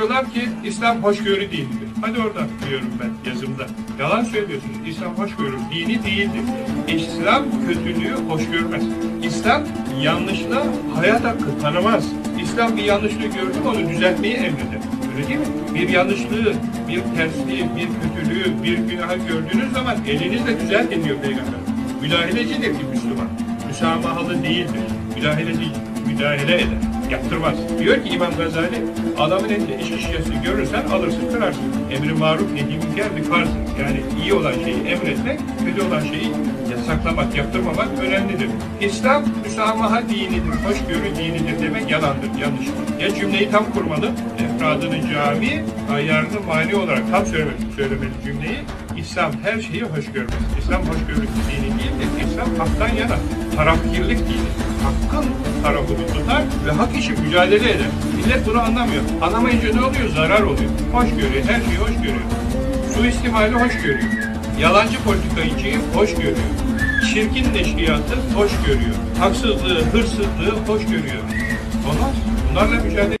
Diyorlar ki İslam hoşgörü dinidir. Hadi oradan diyorum ben yazımda. Yalan söylüyorsunuz. İslam hoşgörü dini değildir. İslam kötülüğü hoş görmez. İslam yanlışla hayat hakkı tanımaz. İslam bir yanlışlığı gördü onu düzeltmeyi emreder. Öyle değil mi? Bir yanlışlığı, bir tersliği, bir kötülüğü, bir günahı gördüğünüz zaman elinizle düzeltin diyor Peygamber. Mülahilecidir ki Müslüman. Müsamahalı değildir. Müdahaleci, müdahale eder. Yaptırmaz. Diyor ki İmam Gazali, adamın elinde iş şişesi görürsen alırsın, kırarsın. Emri maruf, nehi münker bir farzdır. Yani iyi olan şeyi emretmek, kötü olan şeyi yasaklamak, yaptırmamak önemlidir. İslam müsamaha dinidir, hoşgörü dinidir demek yalandır, yanlıştır. Ya cümleyi tam kurmalı, efradını cami, ayarını mani olarak tam söylemeli, söylemeli cümleyi. İslam her şeyi hoş görmez. İslam hoşgörü dini değildir. İslam haktan yana, tarafkirlik dini. Hakkın tarafını tutar ve hak için mücadele eder. Millet bunu anlamıyor. Anlamayınca ne oluyor? Zarar oluyor. Hoş görüyor, her şeyi hoş görüyor. Suistimali hoş görüyor. Yalancı politikacıyı hoş görüyor. Çirkin neşriyatı hoş görüyor. Haksızlığı, hırsızlığı hoş görüyor. Olmaz. Bunlarla mücadele